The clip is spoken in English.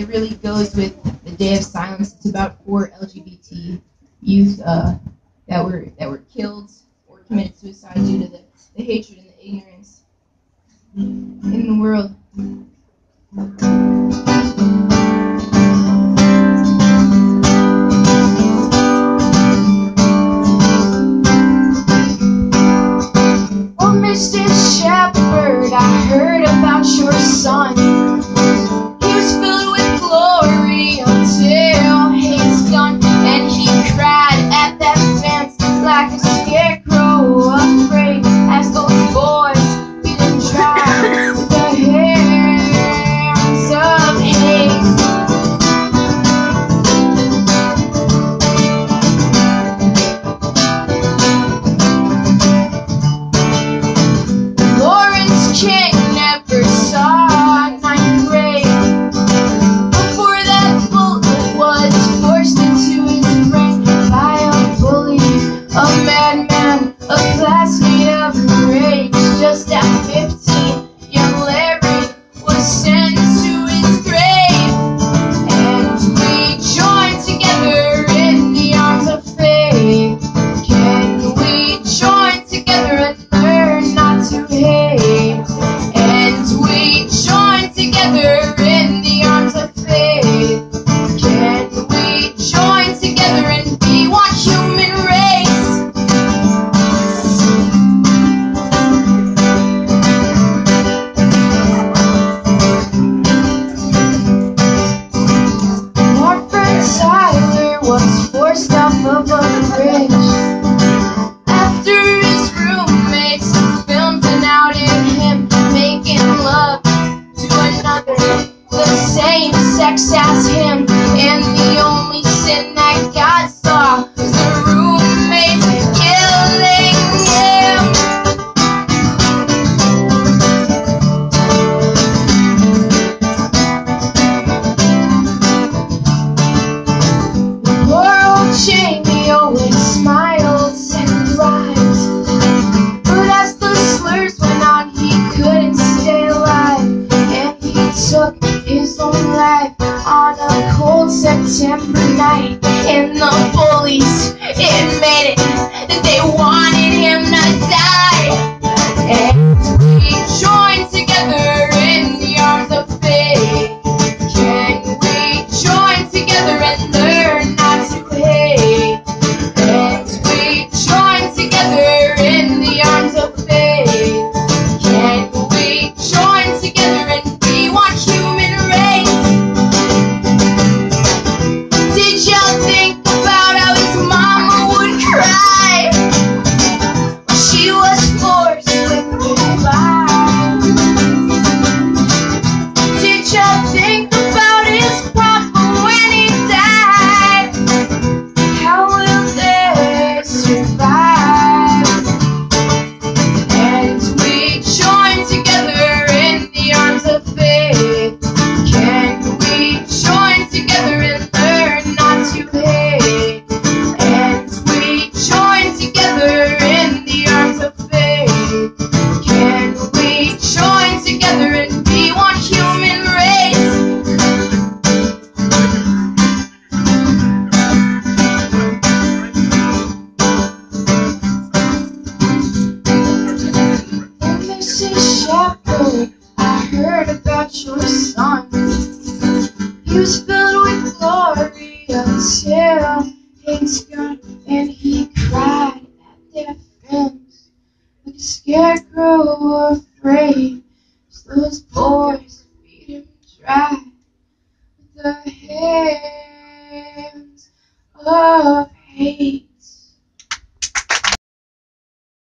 it really goes with the Day of Silence. It's about four LGBT youth uh, that were that were killed or committed suicide due to the, the hatred and the ignorance in the world. Oh, Mr. Shepard, I heard about your son. and Sex Texas him, and the only sin that God saw was the roommate killing him. The poor old Jamey always smiled and rides, but as the slurs went on, he couldn't stay alive, and he took his own life. September night and the bullies admitted was filled with glory of Sarah, his gun, and he cried at their friends like a scarecrow afraid. Those boys beat him dry with the hands of hate.